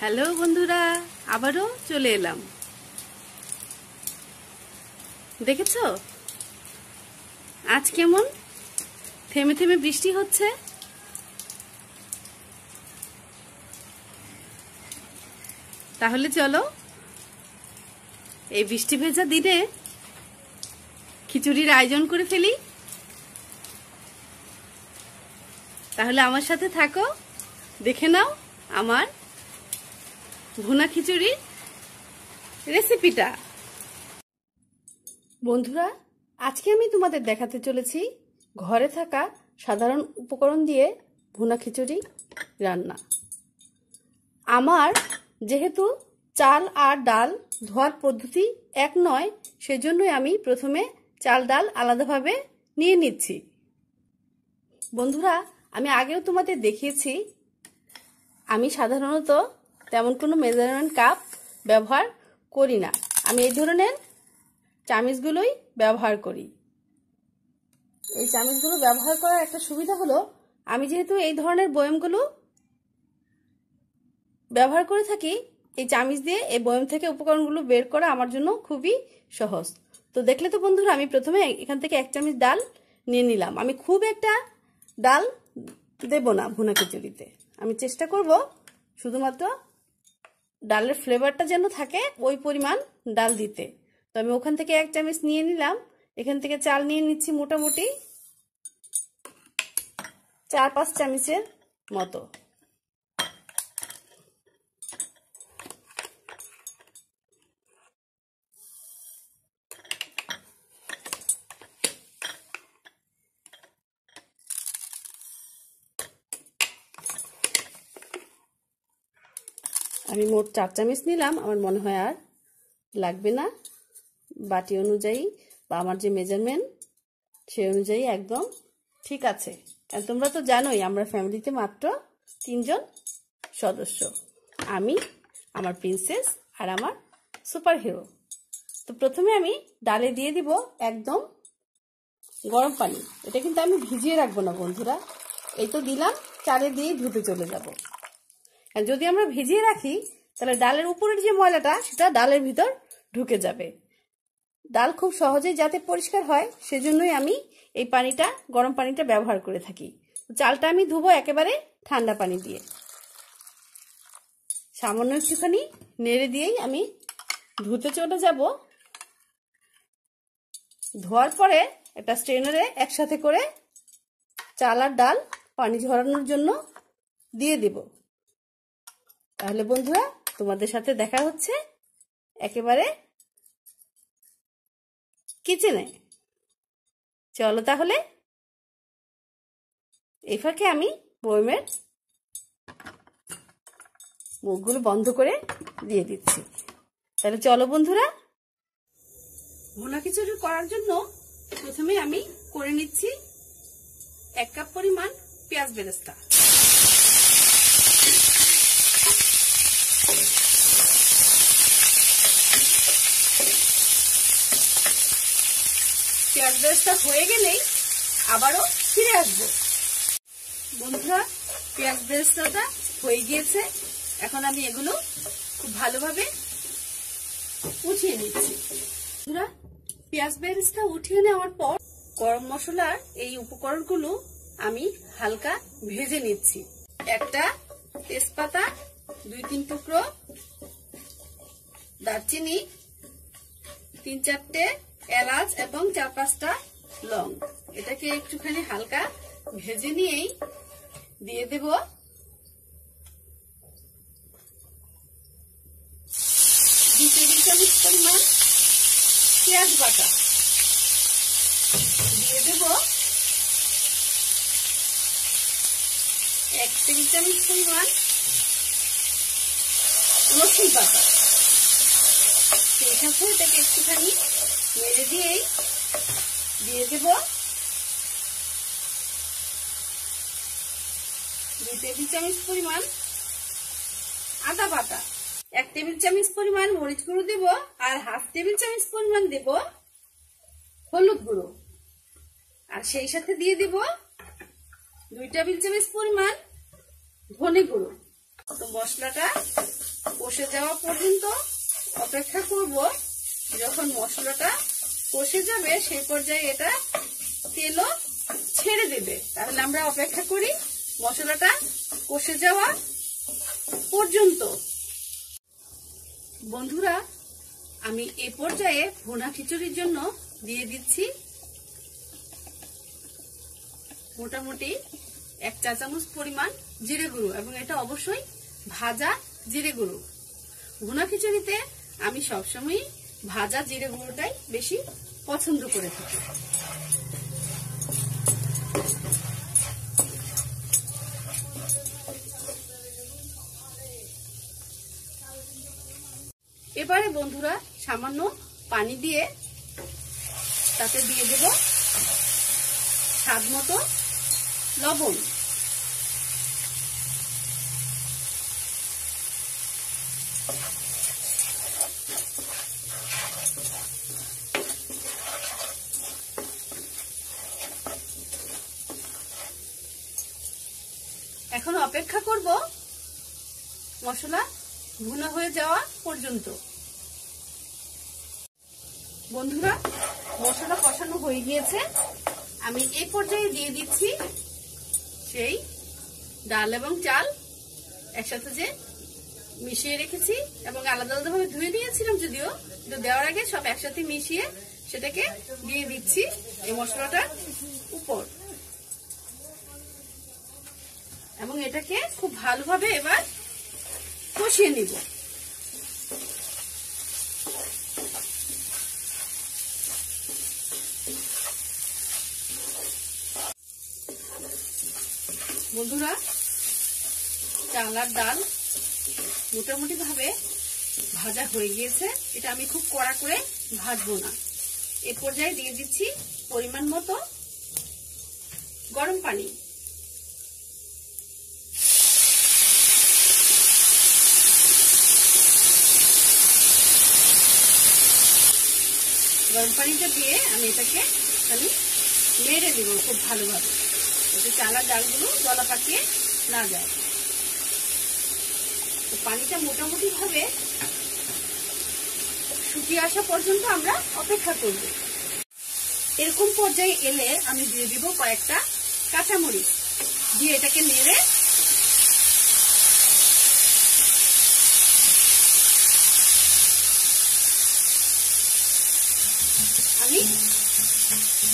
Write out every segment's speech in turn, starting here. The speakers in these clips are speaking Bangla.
হ্যালো বন্ধুরা, আবারও চলে এলাম। দেখেছ? আজ কেমন? থেমে থেমে বৃষ্টি হচ্ছে। তাহলে চলো, এই বৃষ্টি ভেজা দিনে খিচুড়ির আয়োজন করে ফেলি। তাহলে আমার সাথে থাকো, দেখে নাও আমার ভুনা খিচুড়ি রেসিপিটা। বন্ধুরা, আজকে আমি তোমাদের দেখাতে চলেছি ঘরে থাকা সাধারণ উপকরণ দিয়ে ভুনা খিচুড়ি রান্না। আমার যেহেতু চাল আর ডাল ধোয়ার পদ্ধতি এক নয়, সেজন্যই আমি প্রথমে চাল ডাল আলাদাভাবে নিয়ে নিচ্ছি। বন্ধুরা, আমি আগেও তোমাদের দেখিয়েছি, আমি সাধারণত তেমন কোনো মেজারমেন্ট কাপ ব্যবহার করি না। আমি এই ধরনের চামিচগুলোই ব্যবহার করি। এই চামিচগুলো ব্যবহার করার একটা সুবিধা হলো, আমি যেহেতু এই ধরনের বয়মগুলো ব্যবহার করে থাকি, এই চামিচ দিয়ে এই বয়ম থেকে উপকরণগুলো বের করা আমার জন্য খুবই সহজ। তো দেখলে তো বন্ধুরা, আমি প্রথমে এখান থেকে এক চামচ ডাল নিয়ে নিলাম। আমি খুব একটা ডাল দেব না ভুনা খিচুড়িতে। আমি চেষ্টা করব শুধুমাত্র ডালের ফ্লেভারটা যেন থাকে, ওই পরিমাণ ডাল দিতে। তো আমি ওখান থেকে এক চামচ নিয়ে নিলাম। এখান থেকে চাল নিয়ে নিচ্ছি মোটামুটি চার পাঁচ চামচের মতো। আমি মোট চার চামচ নিলাম। আমার মনে হয় আর লাগবে না। বাটি অনুযায়ী বা আমার যে মেজারমেন্ট সে অনুযায়ী একদম ঠিক আছে। কারণ তোমরা তো জানোই, আমরা ফ্যামিলিতে মাত্র তিনজন সদস্য। আমি, আমার প্রিন্সেস আর আমার সুপার হিরো তো প্রথমে আমি ডালে দিয়ে দিব একদম গরম পানি। এটা কিন্তু আমি ভিজিয়ে রাখব না বন্ধুরা। এই তো দিলাম, চালে দিয়ে ধুতে চলে যাব। যদি আমরা ভিজিয়ে রাখি, তাহলে ডালের উপরের যে ময়লাটা, সেটা ডালের ভিতর ঢুকে যাবে। ডাল খুব সহজেই যাতে পরিষ্কার হয়, সেজন্যই আমি এই পানিটা, গরম পানিটা ব্যবহার করে থাকি। চালটা আমি ধুবো একেবারে ঠান্ডা পানি দিয়ে। সামান্য একটুখানি নেড়ে দিয়েই আমি ধুতে চলে যাব। ধোয়ার পরে একটা স্ট্রেনারে একসাথে করে চাল আর ডাল পানি ঝরানোর জন্য দিয়ে দিব। তাহলে বন্ধুরা, তোমাদের সাথে দেখা হচ্ছে একেবারে কিচেনে চলো তাহলে, এই ফাঁকে আমি বয়মের মুখগুলো বন্ধ করে দিয়ে দিচ্ছি। তাহলে চলো বন্ধুরা, ভোনা খিচুড়ি করার জন্য প্রথমে আমি করে নিচ্ছি এক কাপ পরিমাণ পেঁয়াজ বেরেস্তা। পেঁয়াজ হয়ে গেলেই আবারও ফিরে আসব। বন্ধুরা, পেঁয়াজ বেরেস্তাটা হয়ে গিয়েছে। এখন আমি এগুলো খুব ভালোভাবে উঠিয়ে নিচ্ছি। বন্ধুরা, পেঁয়াজ বেরেস্তা উঠিয়ে নেওয়ার পর গরম মশলার এই উপকরণগুলো আমি হালকা ভেজে নিচ্ছি। একটা তেজপাতা, দুই তিন টুকরো দারচিনি, তিন চারটে এলাচ এবং চার পাঁচটা লং। এটাকে একটুখানি হালকা ভেজে নিয়েই দিয়ে দেব। দু টেবিল চামচ পরিমাণ পেঁয়াজ বাটা। দিয়ে দেব এক টেবিল চামচ পরিমাণ রসুন বাটা। সেই এটাকে একটুখানি মেরে দিয়েই দিয়ে দেব। দুই টেবিল চামচ পরিমাণ আদা বাটা, এক টেবিল চামচ পরিমাণ মরিচ গুঁড়ো দেব আর হাফ টেবিল চামচ পরিমাণ দেব হলুদ গুঁড়ো। আর সেই সাথে দিয়ে দেব দুই টেবিল চামচ পরিমাণ ধনে গুঁড়ো। তো মশলাটা কষে যাওয়া পর্যন্ত অপেক্ষা করব, যখন মশলাটা কষে যাবে, সেই পর্যায়ে এটা তেলও ছেড়ে দেবে। তাহলে আমরা অপেক্ষা করি মশলাটা কষে যাওয়া পর্যন্ত। বন্ধুরা, আমি এ পর্যায়ে ভুনা খিচুড়ির জন্য দিয়ে দিচ্ছি মোটামুটি এক চা চামচ পরিমাণ জিরে গুঁড়ো এবং এটা অবশ্যই ভাজা জিরে গুঁড়ো। ভুনা খিচুড়িতে আমি সবসময় ভাজা জিরে গুঁড়োটাই বেশি পছন্দ করে থাকি। এবারে বন্ধুরা সামান্য পানি দিয়ে তাতে দিয়ে দেব স্বাদ মতো লবণ। এখন অপেক্ষা করব মশলা ভুনা হয়ে যাওয়া পর্যন্ত। বন্ধুরা, মশলা কষানো হয়ে গিয়েছে। আমি এই পর্যায়ে দিয়ে দিচ্ছি সেই ডাল এবং চাল একসাথে যে মিশিয়ে রেখেছি এবং আলাদা আলাদা ভাবে ধুয়ে দিয়েছিলাম যদিও কিন্তু দেওয়ার আগে সব একসাথে মিশিয়ে সেটাকে দিয়ে দিচ্ছি এই মশলাটার উপর। এবং এটাকে খুব ভালোভাবে এবার কষিয়ে নিব। বন্ধুরা চাল ডাল মোটামুটি ভাবে ভাজা হয়ে গিয়েছে। এটা আমি খুব কড়া করে ভাজবো না। এ পর্যায়ে দিয়ে দিচ্ছি পরিমাণ মতো গরম পানি। গরম পানিটা দিয়ে আমি এটাকে খালি মেরে দেবো খুব ভালোভাবে। যাতে চালার ডালগুলো গলা পাকিয়ে না যায়। তো পানিটা মোটামুটি ভাবে শুকিয়ে আসা পর্যন্ত আমরা অপেক্ষা করব। এরকম পর্যায়ে এলে আমি দিয়ে দিব কয়েকটা কাঁচামরিচ। দিয়ে এটাকে নেড়ে আমি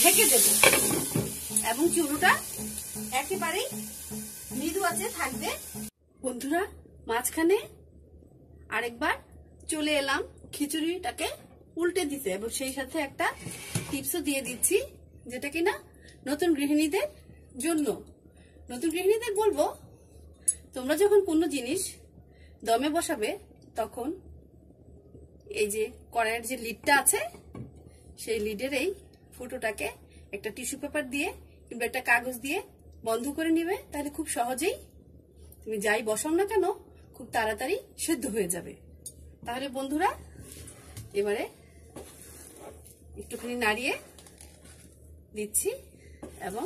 ঢেকে দেব। এবং চুরুটা একেবারেই মৃদু আছে থাকবে। বন্ধুরা, মাঝখানে আরেকবার চলে এলাম খিচুড়িটাকে উল্টে দিতে এবং সেই সাথে একটা টিপসও দিয়ে দিচ্ছি, যেটা কিনা নতুন গৃহিণীদের জন্য। নতুন গৃহিণীদের বলব, তোমরা যখন কোনো জিনিস দমে বসাবে, তখন এই যে কড়াইয়ের যে লিডটা আছে সেই লিডের এই ফুটোটাকে একটা টিস্যু পেপার দিয়ে কিংবা একটা কাগজ দিয়ে বন্ধ করে নিবে, তাহলে খুব সহজেই তুমি যাই বসাও না কেন, খুব তাড়াতাড়ি সেদ্ধ হয়ে যাবে। তাহলে বন্ধুরা, এবারে একটুখানি নাড়িয়ে দিচ্ছি এবং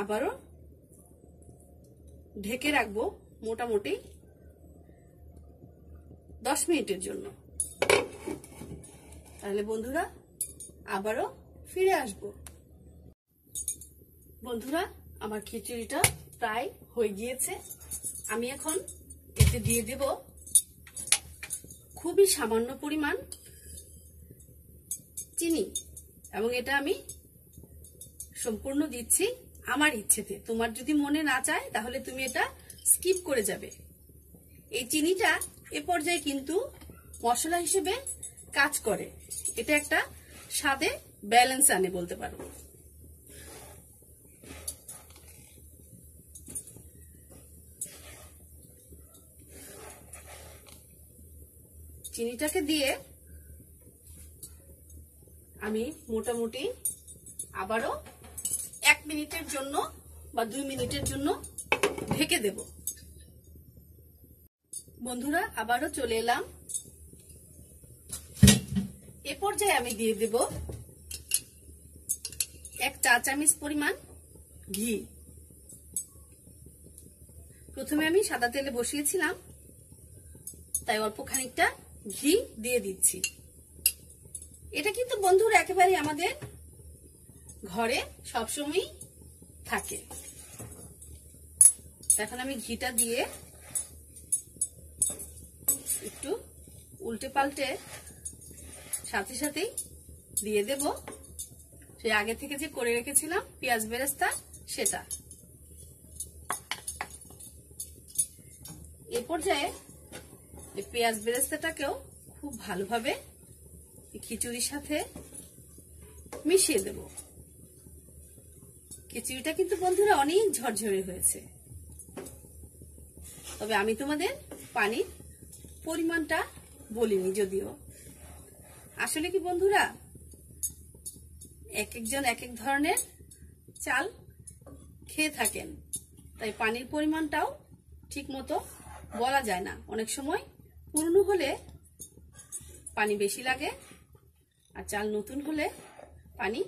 আবারও ঢেকে রাখব মোটামুটি দশ মিনিটের জন্য। তাহলে বন্ধুরা আবারও ফিরে আসব। বন্ধুরা, আমার খিচুড়িটা প্রায় হয়ে গিয়েছে। আমি এখন এতে দিয়ে দেব খুবই সামান্য পরিমাণ চিনি এবং এটা আমি সম্পূর্ণ দিচ্ছি আমার ইচ্ছেতে। তোমার যদি মনে না চায়, তাহলে তুমি এটা স্কিপ করে যাবে। এই চিনিটা এ পর্যায়ে কিন্তু মশলা হিসেবে কাজ করে। এটা একটা স্বাদে ব্যালেন্স আনে বলতে পারো। চিনিটাকে দিয়ে আমি মোটামুটি আবারও এক মিনিটের জন্য বা দুই মিনিটের জন্য ঢেকে দেব। বন্ধুরা, আবারও চলে এলাম এ পর্যায়ে আমি দিয়ে দেব এক চা চামচ পরিমাণ ঘি। প্রথমে আমি সাদা তেলে বসিয়েছিলাম, তাই অল্প খানিকটা ঘি দিয়ে দিচ্ছি। এটা কিন্তু বন্ধুরা একেবারে আমাদের ঘরে সবসময়ই থাকে। এখন আমি ঘিটা দিয়ে একটু উল্টে পাল্টে সাথে সাথেই দিয়ে দেব। সেই আগে থেকে যে করে রেখেছিলাম, পেঁয়াজ বেরেস্তা, সেটা। এ পর্যায়ে পেঁয়াজ বেরেস্তাটাকেও খুব ভালোভাবে খিচুড়ির সাথে মিশিয়ে দেব। খিচুড়িটা কিন্তু বন্ধুরা অনেক ঝরঝরে হয়েছে। তবে আমি তোমাদের পানির পরিমাণটা বলিনি যদিও। আসলে কি বন্ধুরা? এক একজন এক এক ধরনের চাল খেয়ে থাকেন। তাই পানির পরিমাণটাও ঠিক মতো বলা যায় না। অনেক সময় পুরনো হলে পানি বেশি লাগে আর চাল নতুন হলে পানি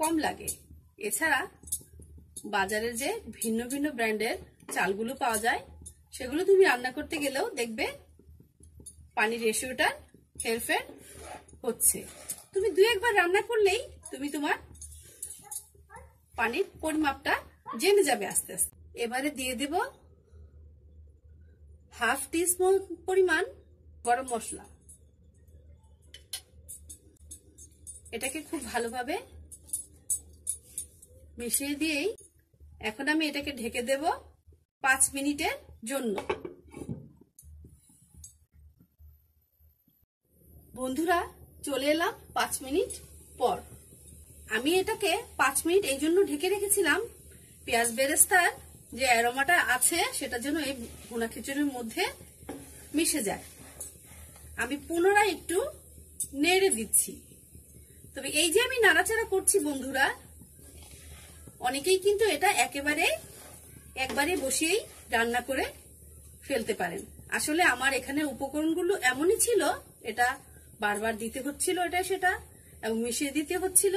কম লাগে। এছাড়া বাজারের যে ভিন্ন ভিন্ন ব্র্যান্ডের চালগুলো পাওয়া যায়, সেগুলো তুমি রান্না করতে গেলেও দেখবে পানির রেশিওটা হেরফের হচ্ছে। তুমি দু একবার রান্না করলেই তুমি তোমার পানির পরিমাপটা জেনে যাবে আস্তে আস্তে। এবারে দিয়ে দেব হাফ টিস্পুন পরিমাণ গরম মশলা। এটাকে খুব ভালোভাবে মিশিয়ে দিয়েই এখন আমি এটাকে ঢেকে দেব পাঁচ মিনিটের জন্য। বন্ধুরা, চলে এলাম পাঁচ মিনিট পর। আমি এটাকে পাঁচ মিনিট এই জন্য ঢেকে রেখেছিলাম। পেঁয়াজ বেরেস্তার যে অ্যারোমাটা আছে, সেটার জন্য এই ভুনা খিচুড়ির মধ্যে মিশে যায়। আমি পুনরায় একটু নেড়ে দিচ্ছি। তবে এই যে আমি নাড়াচাড়া করছি বন্ধুরা, অনেকেই কিন্তু এটা একেবারে, একবারে বসিয়েই রান্না করে ফেলতে পারেন। আসলে আমার এখানে উপকরণগুলো এমনই ছিল, এটা বারবার দিতে হচ্ছিল এটা সেটা এবং মিশিয়ে দিতে হচ্ছিল,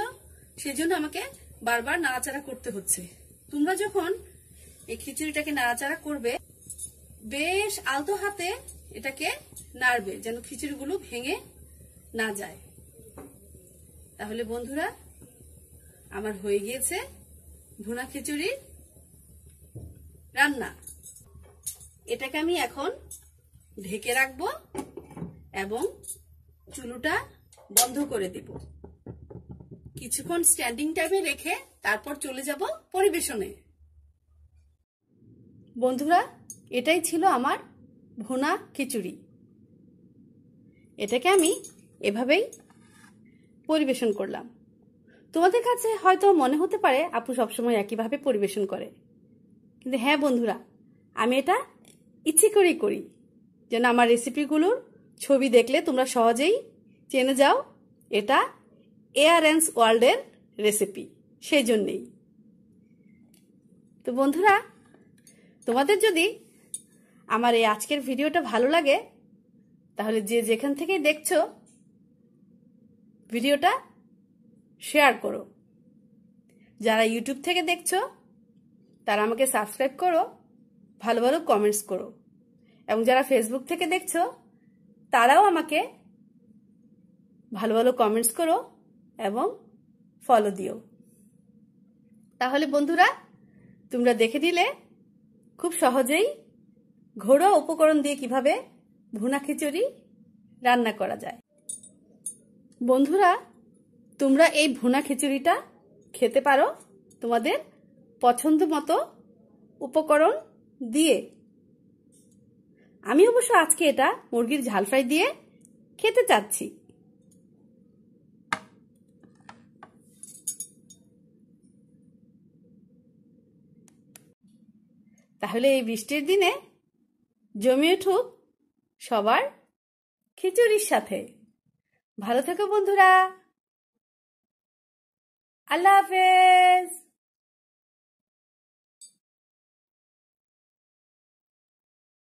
সেজন্য আমাকে বারবার নাড়াচাড়া করতে হচ্ছে। তোমরা যখন এই খিচুড়িটাকে নাড়াচাড়া করবে, বেশ আলতো হাতে এটাকে নাড়বে যেন খিচুড়িগুলো ভেঙে না যায়। তাহলে বন্ধুরা, আমার হয়ে গিয়েছে ভুনা খিচুড়ির রান্না। এটাকে আমি এখন ঢেকে রাখব এবং চুলোটা বন্ধ করে দিব। কিছুক্ষণ স্ট্যান্ডিং টাইমে রেখে তারপর চলে যাব পরিবেশনে। বন্ধুরা, এটাই ছিল আমার ভোনা খিচুড়ি। এটাকে আমি এভাবেই পরিবেশন করলাম। তোমাদের কাছে হয়তো মনে হতে পারে, আপু সবসময় একইভাবে পরিবেশন করে। কিন্তু হ্যাঁ বন্ধুরা, আমি এটা ইচ্ছে করেই করি যেন আমার রেসিপিগুলোর ছবি দেখলে তোমরা সহজেই চেনে যাও, এটা এয়ারএন্স ওয়ার্ল্ডের রেসিপি সেই জন্যেই। তো বন্ধুরা, তোমাদের যদি আমার এই আজকের ভিডিওটা ভালো লাগে, তাহলে যে যেখান থেকে দেখছ, ভিডিওটা শেয়ার করো। যারা ইউটিউব থেকে দেখছ, তারা আমাকে সাবস্ক্রাইব করো, ভালো ভালো কমেন্টস করো। এবং যারা ফেসবুক থেকে দেখছ তারাও আমাকে ভালো ভালো কমেন্টস করো এবং ফলো দিও। তাহলে বন্ধুরা, তোমরা দেখে দিলে খুব সহজেই ঘরোয়া উপকরণ দিয়ে কীভাবে ভুনা খিচুড়ি রান্না করা যায়। বন্ধুরা, তোমরা এই ভুনা খিচুড়িটা খেতে পারো তোমাদের পছন্দ মতো উপকরণ দিয়ে। আমি অবশ্য আজকে এটা মুরগির ঝাল ফ্রাই দিয়ে খেতে চাচ্ছি। তাহলে এই বৃষ্টির দিনে জমে উঠুক সবার খিচুড়ির সাথে। ভালো থেকো বন্ধুরা। আল্লাহ হাফেজ।